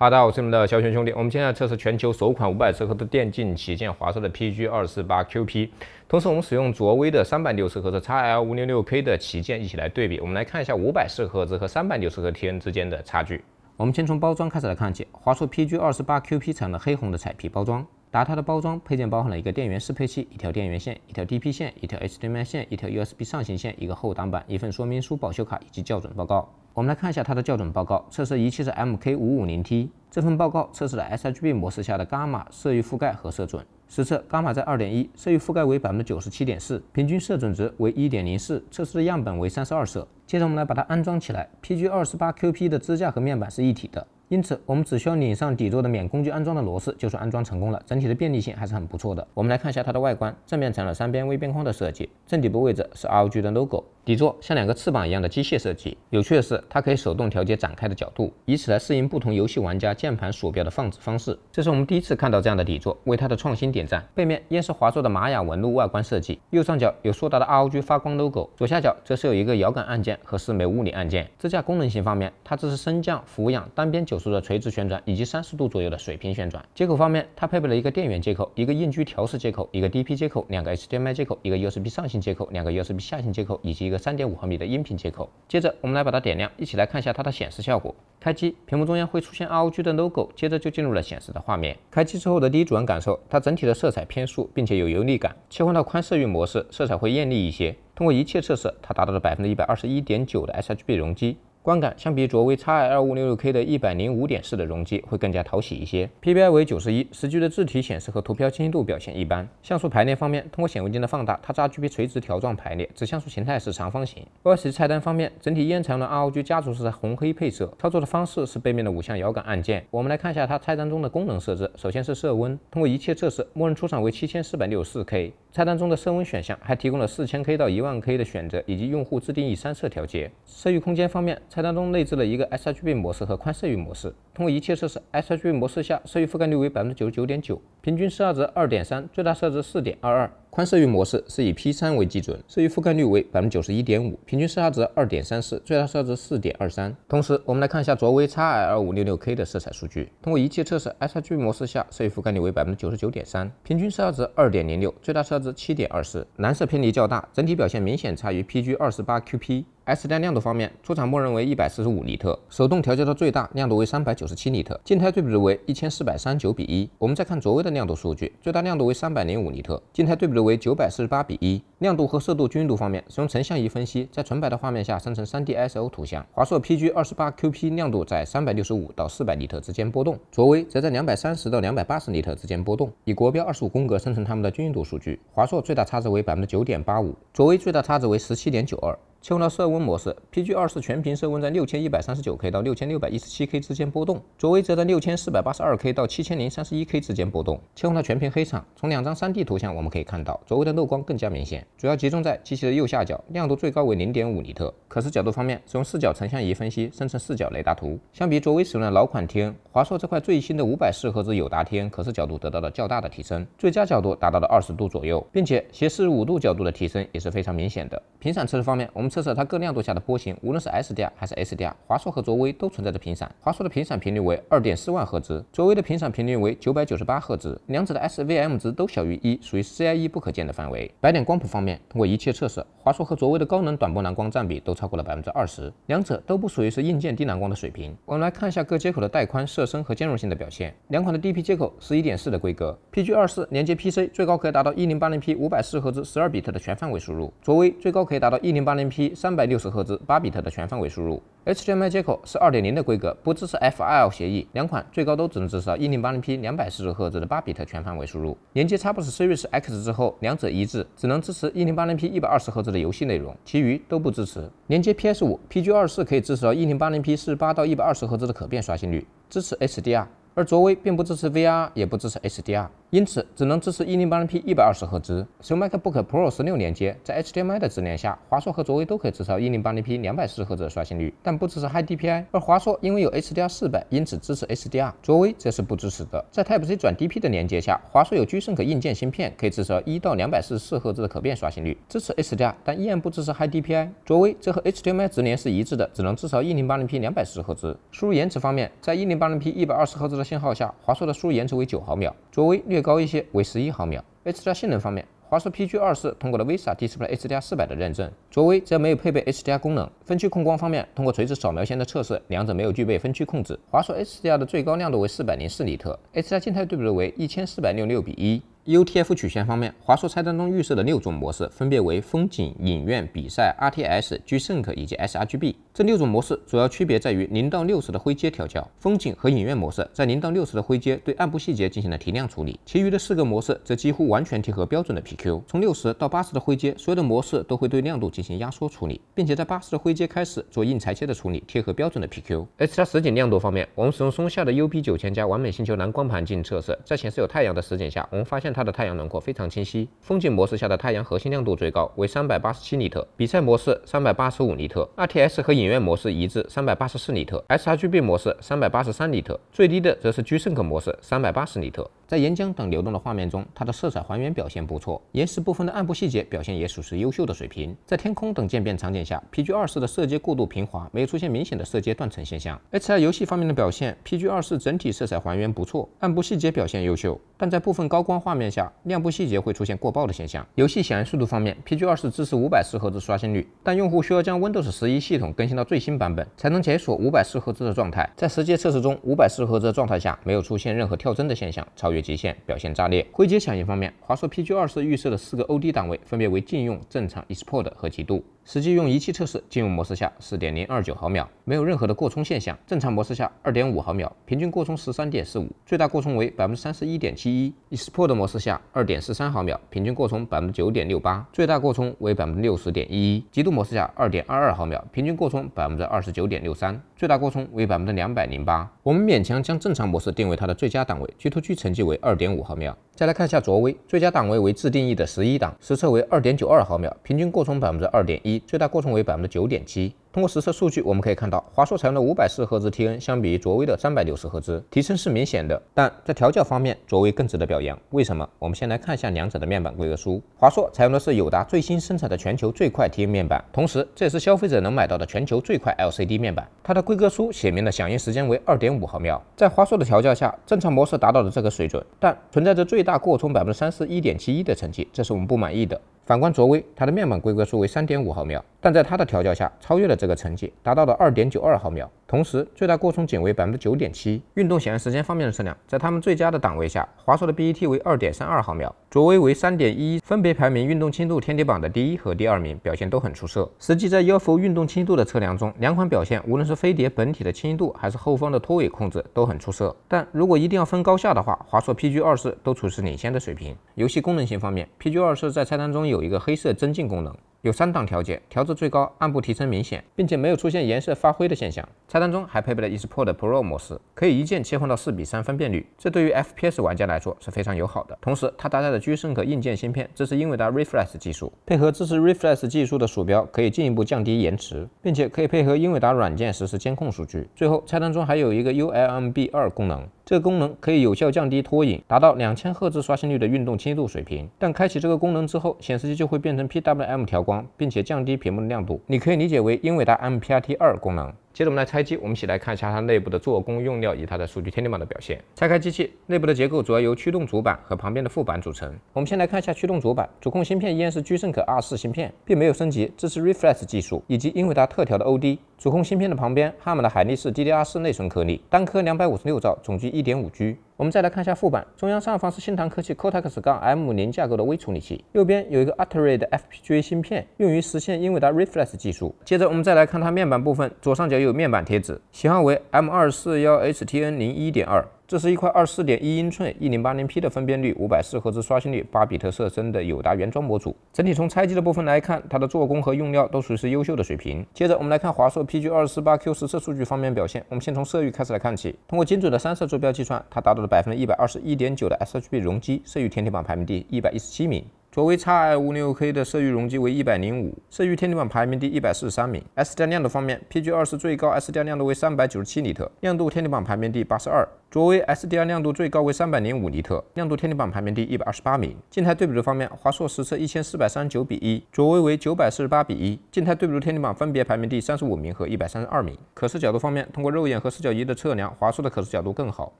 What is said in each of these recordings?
哈，大家好，我是你们的小熊兄弟。我们现在测试全球首款五百赫兹电竞旗舰华硕的 PG 二四八 QP，同时我们使用卓威的三百六十赫兹 XL 五六六 K 的旗舰一起来对比。我们来看一下五百十赫兹和三百六十赫 TN 之间的差距。我们先从包装开始来看起，华硕 PG 二四八 QP 采用了黑红的彩皮包装。打它的包装配件包含了一个电源适配器、一条电源线、一条 DP 线、一条 HDMI 线、一条 USB 上行线、一个后挡板、一份说明书、保修卡以及校准报告。我们来看一下它的校准报告，测试仪器是 MK550T。这份报告测试了 SHB 模式下的伽马色域覆盖和色准，实测伽马在2.1，色域覆盖为97.4%，平均色准值为1.04，测试的样本为三十二色。接着我们来把它安装起来，PG248QP 的支架和面板是一体的。因此，我们只需要拧上底座的免工具安装的螺丝，就算安装成功了。整体的便利性还是很不错的。我们来看一下它的外观，正面采用了三边微边框的设计，正底部位置是 ROG 的 logo，底座像两个翅膀一样的机械设计。有趣的是，它可以手动调节展开的角度，以此来适应不同游戏玩家键盘鼠标的放置方式。这是我们第一次看到这样的底座，为它的创新点赞。背面依是华硕的玛雅纹路外观设计，右上角有硕大的 ROG 发光 logo，左下角则是有一个摇杆按键和四枚物理按键。支架功能性方面，它支持升降、俯仰、单边九十度的垂直旋转。以及三十度左右的水平旋转。接口方面，它配备了一个电源接口、一个硬矩调试接口、一个 DP 接口、两个 HDMI 接口、一个 USB 上行接口、两个 USB 下行接口以及一个三点五毫米的音频接口。接着，我们来把它点亮，一起来看一下它的显示效果。开机，屏幕中央会出现 ROG 的 logo，接着就进入了显示的画面。开机之后的第一主观感受，它整体的色彩偏素，并且有油腻感。切换到宽色域模式，色彩会艳丽一些。通过一切测试，它达到了百分之一百二十一点九的 sRGB 容积。观感相比卓威 XL566K 的一百零五点四的容积会更加讨喜一些，PPI 为九十一，实际的字体显示和图标清晰度表现一般。像素排列方面，通过显微镜的放大，它 RGB 垂直条状排列，子像素形态是长方形。OS 菜单方面，整体依然采用了 ROG 家族式的红黑配色，操作的方式是背面的五项摇杆按键。我们来看一下它菜单中的功能设置，首先是色温，通过一切测试，默认出厂为七千四百六十四 K。菜单中的色温选项还提供了四千 K 到一万 K 的选择，以及用户自定义三色调节。色域空间方面，菜单中内置了一个 sRGB 模式和宽色域模式。通过仪器测试，sRGB 模式下色域覆盖率为百分之九十九点九，平均色差值二点三，最大色值四点二二。宽色域模式是以 P 三为基准，色域覆盖率为百分之九十一点五，平均色差值二点三四，最大色差值四点二三。同时，我们来看一下卓威 XL 五六六 K 的色彩数据。通过仪器测试，sRGB 模式下色域覆盖率为百分之九十九点三，平均色差值二点零六，最大色差值七点二四。蓝色偏离较大，整体表现明显差于 PG 二十八 QP。S 亮亮度方面，出厂默认为一百四十五尼特，手动调节到最大亮度为三百九十七尼特，静态对比值为一千四百三十九比一。我们再看卓威的亮度数据，最大亮度为三百零五尼特，静态对比为九百四十八比一。亮度和色度均匀度方面，使用成像仪分析，在纯白的画面下生成 3D ISO 图像。华硕 PG 二十八 QP 亮度在三百六十五到四百尼特之间波动，卓威则在两百三十到两百八十尼特之间波动。以国标二十五宫格生成它们的均匀度数据，华硕最大差值为百分之九点八五，卓威最大差值为十七点九二。切换到色温模式，PG 二四全屏色温在六千一百三十九 K 到六千六百一十七 K 之间波动，卓威则在六千四百八十二 K 到七千零三十一 K 之间波动。切换到全屏黑场，从两张 3D 图像我们可以看到，卓威的漏光更加明显，主要集中在机器的右下角，亮度最高为零点五尼特。可视角度方面，使用四角成像仪分析生成四角雷达图。相比卓威使用的老款 TN，华硕这块最新的五百四赫兹友达 TN 可视角度得到了较大的提升，最佳角度达到了二十度左右，并且斜四十五度角度的提升也是非常明显的。频闪测试方面，我们测试它各亮度下的波形，无论是 SDR 还是 SDR，华硕和卓威都存在着频闪。华硕的频闪频率为二点四万赫兹，卓威的频闪频率为九百九十八赫兹，两者的 SVM 值都小于一，属于 CIE 不可见的范围。白点光谱方面，通过一切测试，华硕和卓威的高能短波蓝光占比都超过了百分之二十，两者都不属于是硬件低蓝光的水平。我们来看一下各接口的带宽、色深和兼容性的表现。两款的 DP 接口是一点四的规格，PG 二四连接 PC 最高可以达到一零八零 P 五百四赫兹十二比特的全范围输入，卓威最高可以达到一零八零 P 三百六十赫兹八比特的全范围输入。HDMI 接口是二点零的规格，不支持 FIL 协议，两款最高都只能支持到一零八零 P 两百四十赫兹的八比特全范围输入。连接 Xbox Series X 之后，两者一致，只能支持一零八零 P 一百二十赫兹的游戏内容，其余都不支持。连接 PS 五，PG 二四可以支持到一零八零 P 四十八到一百二十赫兹的可变刷新率，支持 HDR，而卓威并不支持 VR，也不支持 HDR。因此只能支持 1080p 120赫兹。使用 MacBook Pro 16连接，在 HDMI 的直连下，华硕和卓威都可以支持 1080p 240赫兹的刷新率，但不支持 High DPI。而华硕因为有 HDR400，因此支持 HDR，卓威则是不支持的。在 Type-C 转 DP 的连接下，华硕有居胜可硬件芯片，可以支持1到244赫兹的可变刷新率，支持 HDR，但依然不支持 High DPI。卓威则和 HDMI 直连是一致的，只能支持 1080p 240赫兹。输入延迟方面，在 1080p 120赫兹的信号下，华硕的输入延迟为9毫秒，卓威略高一些，为十一毫秒。HDR 性能方面，华硕 PG 二四通过了 VISA Display HDR 400的认证，卓威则没有配备 HDR 功能。分区控光方面，通过垂直扫描线的测试，两者没有具备分区控制。华硕 HDR 的最高亮度为四百零四尼特，HDR 静态对比度为1466比一。UTF 曲线方面，华硕菜单中预设的六种模式分别为风景、影院、比赛、RTS、G Sync 以及 sRGB。这六种模式主要区别在于零到六十的灰阶调教。风景和影院模式在零到六十的灰阶对暗部细节进行了提亮处理，其余的四个模式则几乎完全贴合标准的 PQ。从六十到八十的灰阶，所有的模式都会对亮度进行压缩处理，并且在八十的灰阶开始做硬裁切的处理，贴合标准的 PQ。HDR 实景亮度方面，我们使用松下的 UP 九千加完美星球蓝光盘进行测试，在显示有太阳的实景下，我们发现它它的太阳轮廓非常清晰。风景模式下的太阳核心亮度最高为三百八十七尼特，比赛模式三百八十五尼特，RTS 和影院模式一致三百八十四尼特，sRGB 模式三百八十三尼特，最低的则是 G Sync 模式三百八十尼特。在岩浆等流动的画面中，它的色彩还原表现不错，岩石部分的暗部细节表现也属实优秀的水平。在天空等渐变场景下，PG 二四的色阶过渡平滑，没有出现明显的色阶断层现象。HR 游戏方面的表现，PG 二四整体色彩还原不错，暗部细节表现优秀，但在部分高光画面下，亮部细节会出现过曝的现象。游戏显示速度方面，PG 二四支持五百四赫兹刷新率，但用户需要将 Windows 十一系统更新到最新版本，才能解锁五百四赫兹的状态。在实际测试中，五百四赫兹的状态下没有出现任何跳帧的现象，超越极限，表现。炸裂！灰阶响应方面，华硕 PG 二四预设的四个 OD 档位分别为禁用、正常、Export 和极度。实际用仪器测试，禁用模式下四点零二九毫秒，没有任何的过充现象；正常模式下二点五毫秒，平均过充十三点四五，最大过充为百分之三十一点七一；Export 模式下二点四三毫秒，平均过充百分之九点六八，最大过充为百分之六十点一一；极度模式下二点二二毫秒，平均过充百分之二十九点六三，最大过充为百分之两百零八。我们勉强将正常模式定为它的最佳档位，G to G 成绩为二点五毫秒。再来看一下卓威，最佳档位为自定义的十一档，实测为二点九二毫秒，平均过充百分之二点一，最大过充为百分之九点七。通过实测数据，我们可以看到，华硕采用的五百四十赫兹 TN 相比于卓威的三百六十赫兹，提升是明显的。但在调教方面，卓威更值得表扬。为什么？我们先来看一下两者的面板规格书。华硕采用的是友达最新生产的全球最快 TN 面板，同时这也是消费者能买到的全球最快 LCD 面板。它的规格书写明了响应时间为二点五毫秒。在华硕的调教下，正常模式达到了这个水准，但存在着最大过充百分之三十一点七一的成绩，这是我们不满意的。反观卓威，它的面板规格数为三点五毫秒，但在它的调教下超越了这个成绩，达到了二点九二毫秒，同时最大过充仅为百分之九点七。运动响应时间方面的测量，在它们最佳的档位下，华硕的 B E T 为二点三二毫秒，卓威为三点一，分别排名运动轻度天梯榜的第一和第二名，表现都很出色。实际在 UFO 运动轻度的测量中，两款表现无论是飞碟本体的轻度，还是后方的拖尾控制都很出色。但如果一定要分高下的话，华硕 PG 二四都处于领先的水平。游戏功能性方面，PG 二四在菜单中有一个黑色增进功能。有三档调节，调至最高，暗部提升明显，并且没有出现颜色发灰的现象。菜单中还配备了 Export Pro 模式，可以一键切换到四比三分辨率，这对于 FPS 玩家来说是非常友好的。同时，它搭载的 G Sync 硬件芯片支持英伟达 Reflex 技术，配合支持 Reflex 技术的鼠标，可以进一步降低延迟，并且可以配合英伟达软件实时监控数据。最后，菜单中还有一个 ULMB 二功能。这个功能可以有效降低拖影，达到两千赫兹刷新率的运动清晰度水平。但开启这个功能之后，显示器就会变成 PWM 调光，并且降低屏幕的亮度。你可以理解为英伟达 MPRT 二功能。接着我们来拆机，我们一起来看一下它内部的做工用料以及它的数据天天板的表现。拆开机器，内部的结构主要由驱动主板和旁边的副板组成。我们先来看一下驱动主板，主控芯片依然是 G Sync R4 芯片，并没有升级，支持 Reflex 技术以及英伟达特调的 OD。主控芯片的旁边汉马的海力士 DDR4 内存颗粒，单颗两百五十六兆，总计一点五 G。我们再来看一下副板，中央上方是新唐科技 Cortex-M0 架构的微处理器，右边有一个 Artery 的 FPGA 芯片，用于实现英伟达 Reflex 技术。接着我们再来看它面板部分，左上角有面板贴纸，型号为 M241HTN01.2。这是一块二四点一英寸、一零八零 P 的分辨率、五百四赫兹刷新率、八比特色深的友达原装模组。整体从拆机的部分来看，它的做工和用料都属于是优秀的水平。接着我们来看华硕 PG 二四八 Q 实测数据方面表现。我们先从色域开始来看起，通过精准的三色坐标计算，它达到了百分之一百二十一点九的 sHb 容积，色域天梯榜排名第一百一十七名。卓威 X256K 的色域容积为一百零五，色域天梯榜排名第一百四十三名。SDR 亮度方面，PG20 最高 SDR 亮度为三百九十七尼特，亮度天梯榜排名第八十二。卓威 SDR 亮度最高为三百零五尼特，亮度天梯榜排名第一百二十八名。静态对比度方面，华硕实测一千四百三十九比一，卓威为九百四十八比一，静态对比度天梯榜分别排名第三十五名和一百三十二名。可视角度方面，通过肉眼和视角仪的测量，华硕的可视角度更好，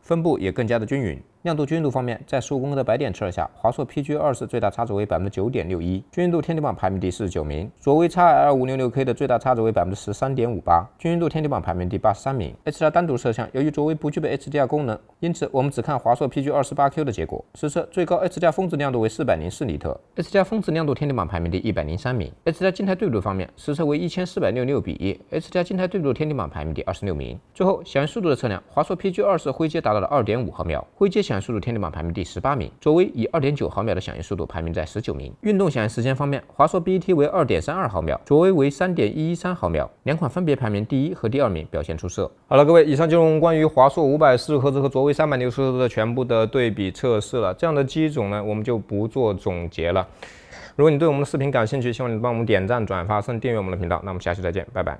分布也更加的均匀。亮度均匀度方面，在十五公克的白点测下，华硕 PG 二十最大差值为百分之九点六一，均匀度天梯榜排名第四十九名。卓威 XL 五六六 K 的最大差值为百分之十三点五八，均匀度天梯榜排名第八十三名。HDR 单独摄像，由于卓威不具备 HDR 功功能，因此我们只看华硕 PG 二十八 Q 的结果。实测最高 H 加峰值亮度为四百零四尼特，H 加峰值亮度天梯榜排名第一百零三名。H 加静态对比度方面，实测为一千四百六六比一，H 加静态对比度天梯榜排名第二十六名。最后响应速度的测量，华硕 PG 二十灰阶达到了二点五毫秒，灰阶响应速度天梯榜排名第十八名。卓威以二点九毫秒的响应速度排名在十九名。运动响应时间方面，华硕 BAT 为二点三二毫秒，卓威为三点一一三毫秒，两款分别排名第一和第二名，表现出色。好了，各位，以上就是我们关于华硕五百四和赫兹和卓威三百六十度的全部的对比测试了。这样的机种呢，我们就不做总结了。如果你对我们的视频感兴趣，希望你帮我们点赞、转发、甚至订阅我们的频道。那我们下期再见，拜拜。